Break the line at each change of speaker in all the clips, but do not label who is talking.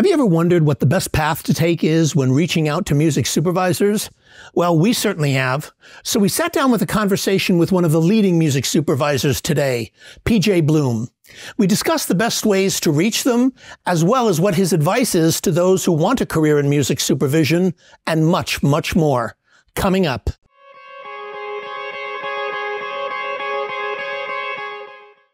Have you ever wondered what the best path to take is when reaching out to music supervisors? Well, we certainly have. So we sat down with a conversation with one of the leading music supervisors today, PJ Bloom. We discussed the best ways to reach them, as well as what his advice is to those who want a career in music supervision, and much, much more. Coming up.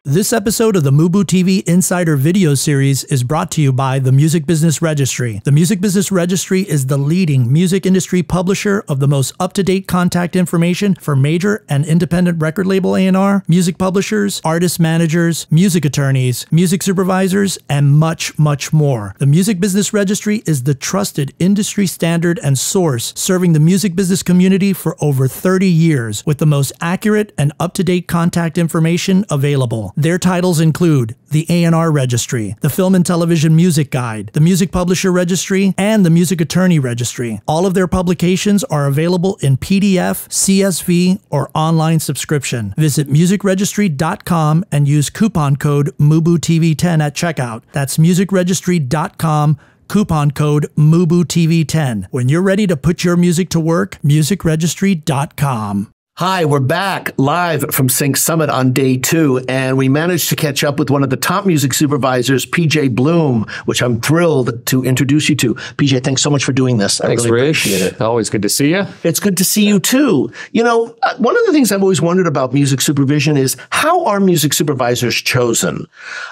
This episode of the Mubu TV Insider video series is brought to you by the Music Business Registry. The Music Business Registry is the leading music industry publisher of the most up-to-date contact information for major and independent record label A&R, music publishers, artist managers, music attorneys, music supervisors, and much, much more. The Music Business Registry is the trusted industry standard and source serving the music business community for over 30 years with the most accurate and up-to-date contact information available. Their titles include the A&R Registry, the Film and Television Music Guide, the Music Publisher Registry, and the Music Attorney Registry. All of their publications are available in PDF, CSV, or online subscription. Visit musicregistry.com and use coupon code MUBUTV10 at checkout. That's musicregistry.com coupon code MUBUTV10. When you're ready to put your music to work, musicregistry.com. Hi, we're back live from Sync Summit on day two, and we managed to catch up with one of the top music supervisors, PJ Bloom, which I'm thrilled to introduce you to. PJ, thanks so much for doing this.
Thanks, I really Ritch. appreciate it. Always good to see you.
It's good to see you too. You know, uh, one of the things I've always wondered about music supervision is how are music supervisors chosen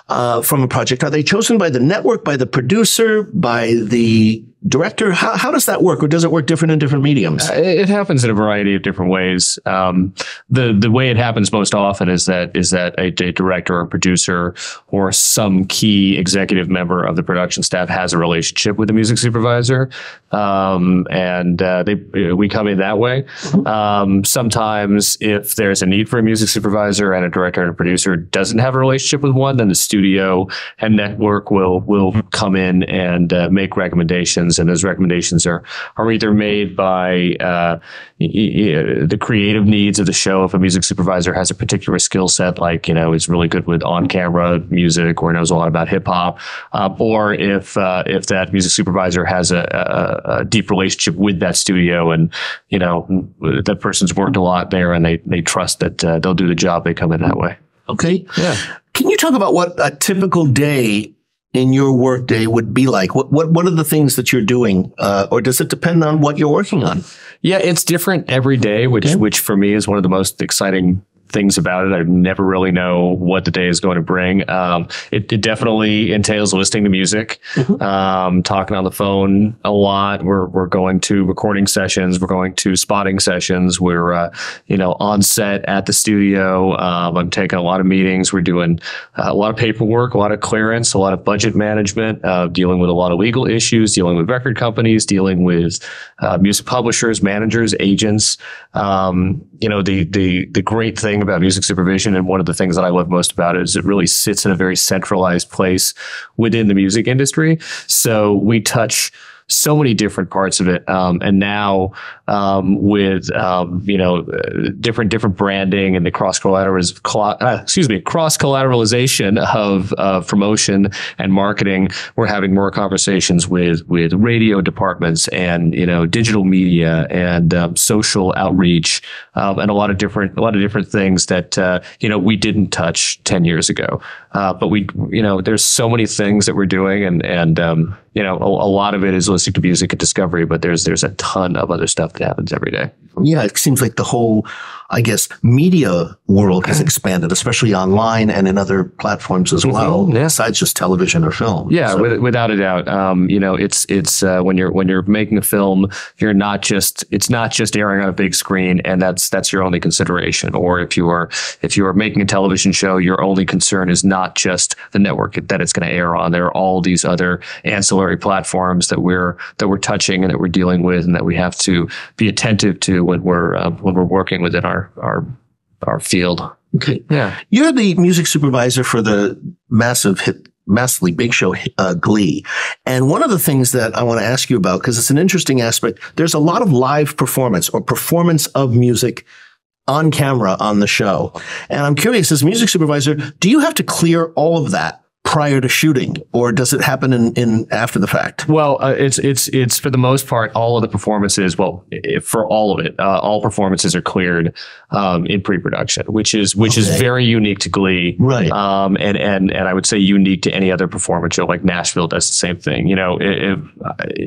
uh, from a project? Are they chosen by the network, by the producer, by the director? How, how does that work, or does it work different in different mediums?
Uh, it happens in a variety of different ways. Um, the the way it happens most often is that is that a, a, director or producer or some key executive member of the production staff has a relationship with the music supervisor, um, and uh, they we come in that way. Um, sometimes, if there's a need for a music supervisor and a director and a producer doesn't have a relationship with one, then the studio and network will will come in and uh, make recommendations recommendations, and those recommendations are are either made by uh, the creative needs of the show. If a music supervisor has a particular skill set, like you know is really good with on camera music or knows a lot about hip hop, uh, or if uh, if that music supervisor has a, a, a, deep relationship with that studio, and you know that person's worked a lot there, and they they trust that uh, they'll do the job. They come in that way.
Okay. Yeah. Can you talk about what a typical day in your workday would be like? What what what are the things that you're doing, uh, or does it depend on what you're working on?
Yeah, it's different every day, which okay. which for me is one of the most exciting things about it. I never really know what the day is going to bring. Um, it, it, definitely entails listening to music, mm-hmm. um, talking on the phone a lot. We're, we're going to recording sessions. We're going to spotting sessions. We're, uh, you know, on set at the studio. Um, I'm taking a lot of meetings. We're doing uh, a lot of paperwork, a lot of clearance, a lot of budget management, uh, dealing with a lot of legal issues, dealing with record companies, dealing with uh, music publishers, managers, agents. Um, you know, the, the, the great thing about music supervision, and one of the things that I love most about it is it really sits in a very centralized place within the music industry. So we touch so many different parts of it. Um, and now um, with um, you know different different branding and the cross collateralization, uh, excuse me, cross collateralization of uh, promotion and marketing, we're having more conversations with with radio departments and you know digital media and um, social outreach um, and a lot of different a lot of different things that uh, you know we didn't touch ten years ago. Uh, but we you know there's so many things that we're doing and and um, you know a, a lot of it is listening to music and discovery, but there's there's a ton of other stuff that happens every day.
Yeah, it seems like the whole I guess, media world has expanded, especially online and in other platforms as mm-hmm. well, mm-hmm, yeah. besides just television or film.
Yeah, so. with, without a doubt. Um, you know, it's it's uh, when you're when you're making a film, you're not just it's not just airing on a big screen, and that's that's your only consideration. Or if you are if you are making a television show, your only concern is not just the network that it's going to air on. There are all these other ancillary platforms that we're that we're touching and that we're dealing with, and that we have to be attentive to when we're uh, when we're working within our our our field.
Okay. Yeah. You're the music supervisor for the massive hit, massively big show, uh, Glee. And one of the things that I want to ask you about, because it's an interesting aspect, there's a lot of live performance or performance of music on camera on the show. And I'm curious, as music supervisor, do you have to clear all of that
prior to shooting, or does it happen in, in after the fact?
Well, uh, it's it's it's for the most part all of the performances. Well, for all of it, uh, all performances are cleared um, in pre-production, which is which okay. is very unique to Glee,
right?
Um, and and and I would say unique to any other performance show. Like Nashville does the same thing. You know,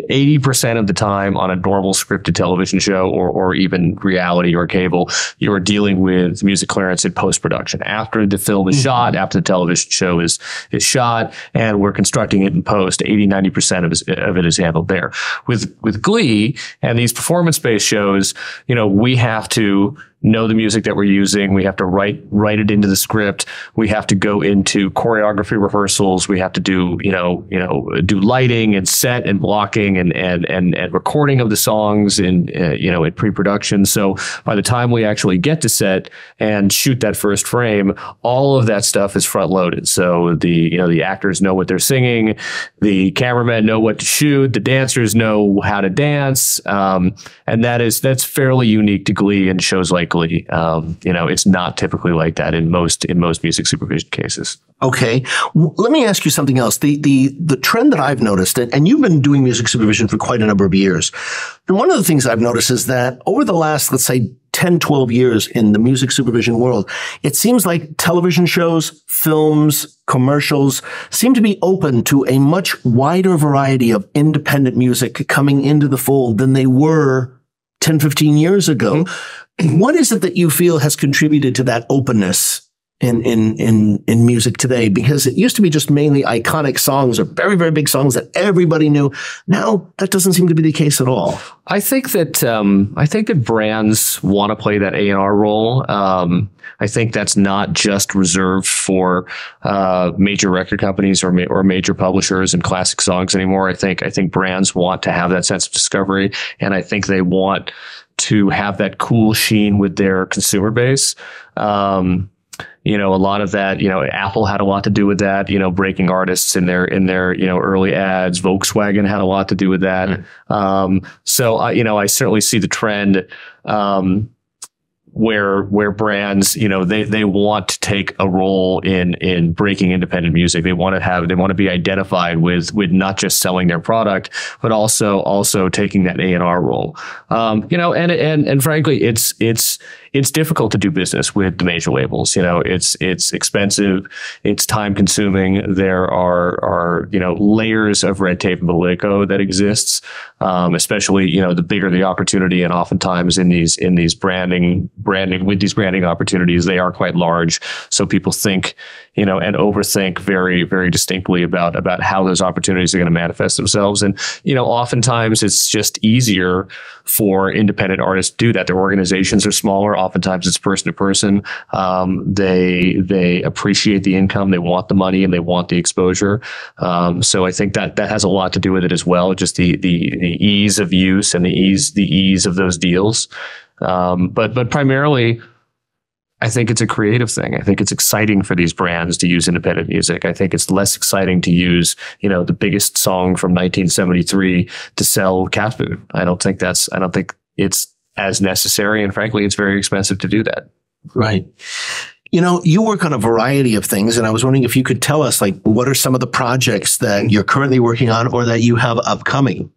eighty percent of the time on a normal scripted television show, or or even reality or cable, you are dealing with music clearance in post-production after the film is mm-hmm. shot, after the television show is is shot and we're constructing it in post. 80, 90% of, of it is handled there. With, with Glee and these performance based shows, you know, we have to know the music that we're using. We have to write write it into the script. We have to go into choreography rehearsals. We have to do you know you know do lighting and set and blocking and and and, and recording of the songs in uh, you know in pre production. So by the time we actually get to set and shoot that first frame, all of that stuff is front loaded. So the you know the actors know what they're singing, the cameramen know what to shoot, the dancers know how to dance, um, and that is that's fairly unique to Glee and shows like likely. Um, you know, it's not typically like that in most in most music supervision cases.
Okay, well, let me ask you something else. The the the trend that I've noticed, and you've been doing music supervision for quite a number of years, and one of the things I've noticed is that over the last, let's say, 10, 12 years in the music supervision world, it seems like television shows, films, commercials seem to be open to a much wider variety of independent music coming into the fold than they were 10, 15 years ago. Mm-hmm. What is it that you feel has contributed to that openness in, in, in, in music today? Because it used to be just mainly iconic songs or very, very big songs that everybody knew. Now that doesn't seem to be the case at all.
I think that, um, I think that brands want to play that A&R role. Um, I think that's not just reserved for, uh, major record companies or, ma- or major publishers and classic songs anymore. I think, I think brands want to have that sense of discovery and I think they want, to have that cool sheen with their consumer base. Um, you know, a lot of that, you know, Apple had a lot to do with that, you know, breaking artists in their, in their, you know, early ads. Volkswagen had a lot to do with that. Mm-hmm. Um, so, I, you know, I certainly see the trend, um, where where brands you know they they want to take a role in in breaking independent music. They want to have they want to be identified with with not just selling their product but also also taking that A&R role. Um, you know and and and frankly it's it's it's difficult to do business with the major labels. You know, it's it's expensive, it's time consuming. There are are you know layers of red tape and politico that exists, um, especially you know the bigger the opportunity, and oftentimes in these in these branding branding with these branding opportunities, they are quite large. So people think you know and overthink very very distinctly about about how those opportunities are going to manifest themselves. And you know, oftentimes it's just easier for independent artists to do that. Their organizations are smaller Oftentimes it's person to person. Um, they they appreciate the income, they want the money, and they want the exposure. Um, so I think that that has a lot to do with it as well. Just the the, the ease of use and the ease the ease of those deals. Um, but but primarily. I think it's a creative thing. I think it's exciting for these brands to use independent music. I think it's less exciting to use, you know, the biggest song from 1973 to sell cat food. I don't think that's, I don't think it's as necessary. And frankly, it's very expensive to do that.
Right. You know, you work on a variety of things, and I was wondering if you could tell us, like, what are some of the projects that you're currently working on or that you have upcoming?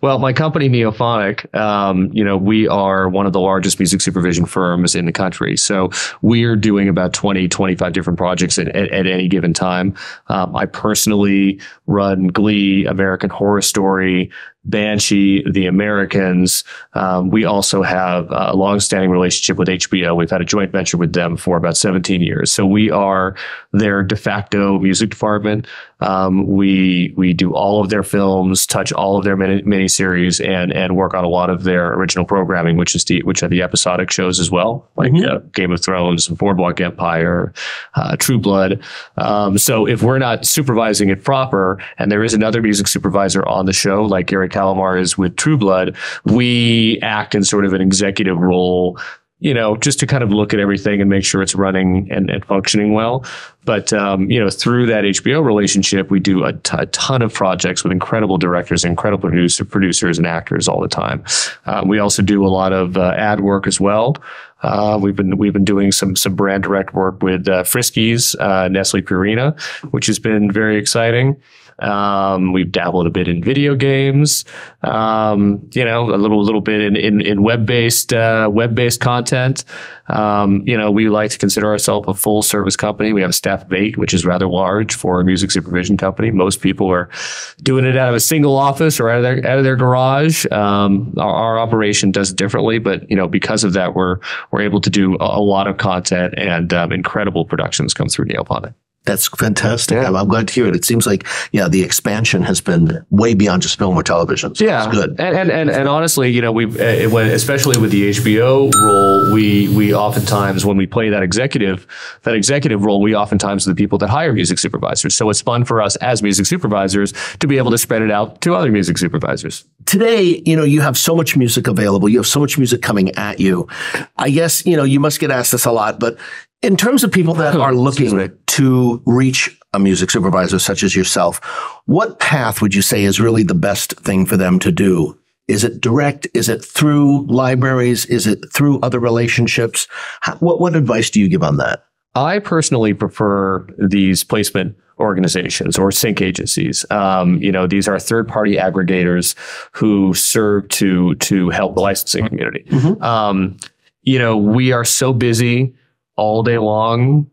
Well, my company, Neophonic, um, you know, we are one of the largest music supervision firms in the country. So we're doing about 20, 25 different projects at, at, at any given time. Um, I personally run Glee, American Horror Story, Banshee, The Americans. Um, we also have a long-standing relationship with HBO. We've had a joint venture with them for about 17 years. So we are their de facto music department. Um, we we do all of their films, touch all of their mini miniseries, and and work on a lot of their original programming, which is the which are the episodic shows as well, like mm-hmm. uh, Game of Thrones, Boardwalk Empire, uh, True Blood. Um, so if we're not supervising it proper, and there is another music supervisor on the show, like Gary Calamar is with True Blood, we act in sort of an executive role you know, just to kind of look at everything and make sure it's running and, and functioning well. But, um, you know, through that HBO relationship, we do a, t- a ton of projects with incredible directors, incredible producer, producers and actors all the time. Um, we also do a lot of uh, ad work as well. Uh, we've been we've been doing some some brand direct work with uh, Friskies, uh, Nestle Purina, which has been very exciting. Um, we've dabbled a bit in video games, um, you know, a little little bit in in, in web based uh, web based content. Um, you know, we like to consider ourselves a full service company. We have a staff of eight, which is rather large for a music supervision company. Most people are doing it out of a single office or out of their out of their garage. Um, our, our, operation does it differently, but you know, because of that, we're we're able to do a, a lot of content and um, incredible productions come through Neophonic.
That's fantastic. Yeah. I'm, glad to hear it. It seems like, yeah, the expansion has been way beyond just film or television. So
yeah,
good.
And, and, and and honestly, you know, we uh, when especially with the HBO role, we we oftentimes when we play that executive that executive role, we oftentimes are the people that hire music supervisors. So it's fun for us as music supervisors to be able to spread it out to other music supervisors.
Today, you know, you have so much music available. You have so much music coming at you. I guess you know you must get asked this a lot, but in terms of people that are looking to reach a music supervisor such as yourself, what path would you say is really the best thing for them to do? Is it direct? Is it through libraries? Is it through other relationships? How, what, what advice do you give on that?
I personally prefer these placement organizations or sync agencies. Um, you know, these are third-party aggregators who serve to to help the licensing community. Mm-hmm. Um, you know, we are so busy all day long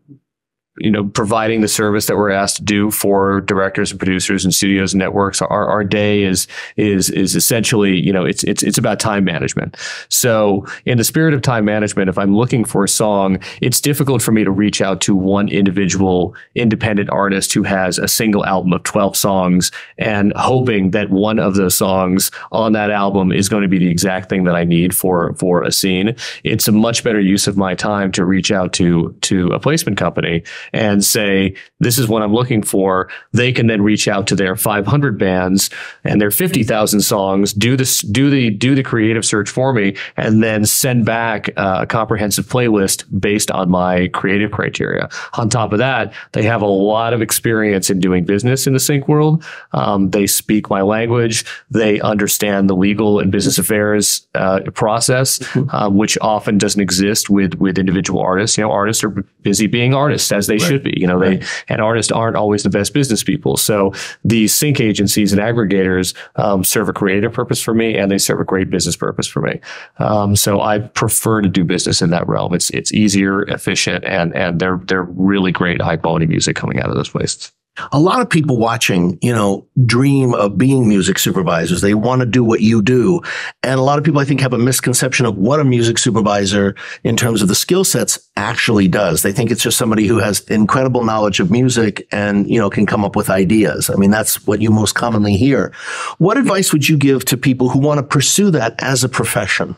you know, providing the service that we're asked to do for directors and producers and studios and networks. Our, our day is, is, is essentially, you know, it's, it's, it's about time management. So in the spirit of time management, if I'm looking for a song, it's difficult for me to reach out to one individual independent artist who has a single album of 12 songs and hoping that one of those songs on that album is going to be the exact thing that I need for, for a scene. It's a much better use of my time to reach out to, to a placement company and say, this is what I'm looking for, they can then reach out to their 500 bands and their 50,000 songs, do this, do the, do the creative search for me, and then send back a comprehensive playlist based on my creative criteria. On top of that, they have a lot of experience in doing business in the sync world. Um, they speak my language. They understand the legal and business affairs uh, process, mm-hmm. um, which often doesn't exist with with individual artists. You know, artists are busy being artists as they right. should be. You know, right. they and artists aren't always the best business people. So these sync agencies and aggregators um, serve a creative purpose for me, and they serve a great business purpose for me. Um, so I prefer to do business in that realm. It's it's easier, efficient, and and they're they're really great, high quality music coming out of those places
a lot of people watching, you know, dream of being music supervisors. They want to do what you do. And a lot of people, I think, have a misconception of what a music supervisor in terms of the skill sets actually does. They think it's just somebody who has incredible knowledge of music and, you know, can come up with ideas. I mean, that's what you most commonly hear. What advice would you give to people who want to pursue that as a profession?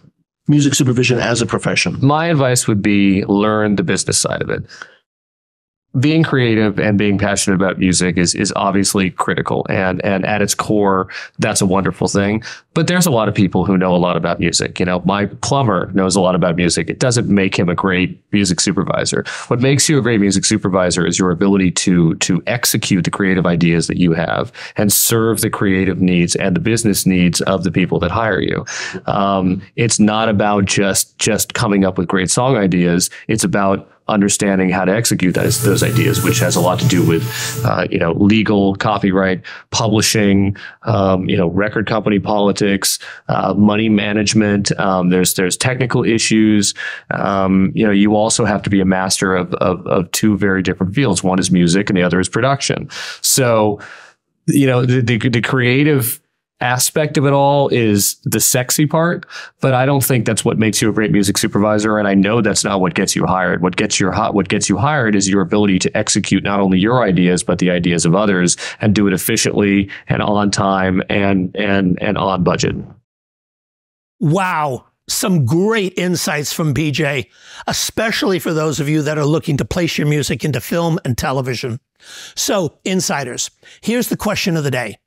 Music supervision as a profession?
My advice would be learn the business side of it being creative and being passionate about music is is obviously critical. And and at its core that's a wonderful thing. But there's a lot of people who know a lot about music. You know my plumber knows a lot about music. It doesn't make him a great music supervisor. What makes you a great music supervisor is your ability to to execute the creative ideas that you have and serve the creative needs and the business needs of the people that hire you. Um, it's not about just just coming up with great song ideas. It's about understanding how to execute those, those ideas, which has a lot to do with, uh, you know, legal, copyright, publishing, um, you know, record company politics, uh, money management. Um, there's there's technical issues. Um, you know, you also have to be a master of, of, of two very different fields. One is music, and the other is production. So, you know, the, the, the creative aspect of it all is the sexy part, but I don't think that's what makes you a great music supervisor. And I know that's not what gets you hired. What gets you hot, what gets you hired is your ability to execute not only your ideas, but the ideas of others and do it efficiently and on time and, and, and on budget.
Wow. Some great insights from PJ, especially for those of you that are looking to place your music into film and television. So, insiders, here's the question of the day.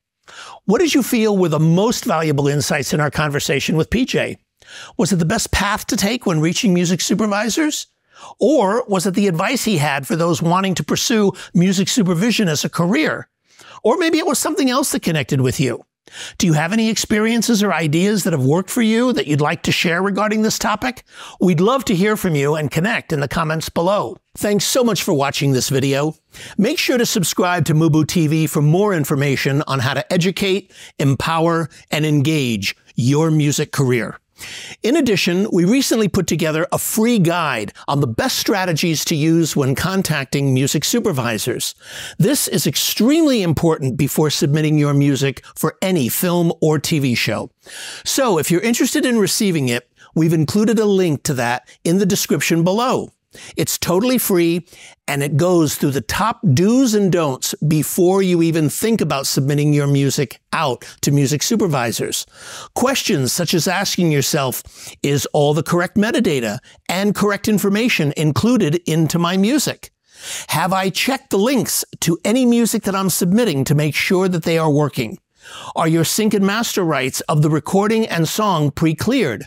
What did you feel were the most valuable insights in our conversation with PJ? Was it the best path to take when reaching music supervisors? Or was it the advice he had for those wanting to pursue music supervision as a career? Or maybe it was something else that connected with you. Do you have any experiences or ideas that have worked for you that you'd like to share regarding this topic? We'd love to hear from you and connect in the comments below. Thanks so much for watching this video. Make sure to subscribe to Mubu TV for more information on how to educate, empower, and engage your music career. In addition, we recently put together a free guide on the best strategies to use when contacting music supervisors. This is extremely important before submitting your music for any film or TV show. So if you're interested in receiving it, we've included a link to that in the description below. It's totally free and it goes through the top do's and don'ts before you even think about submitting your music out to music supervisors. Questions such as asking yourself, is all the correct metadata and correct information included into my music? Have I checked the links to any music that I'm submitting to make sure that they are working? Are your sync and master rights of the recording and song pre-cleared?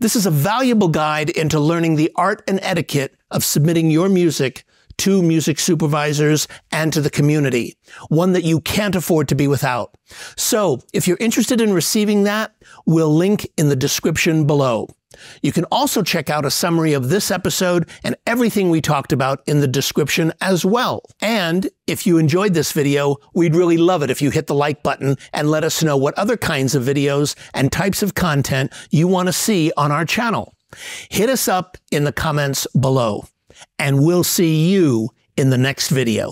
This is a valuable guide into learning the art and etiquette of submitting your music to music supervisors and to the community, one that you can't afford to be without. So if you're interested in receiving that, we'll link in the description below. You can also check out a summary of this episode and everything we talked about in the description as well. And if you enjoyed this video, we'd really love it if you hit the like button and let us know what other kinds of videos and types of content you want to see on our channel. Hit us up in the comments below, and we'll see you in the next video.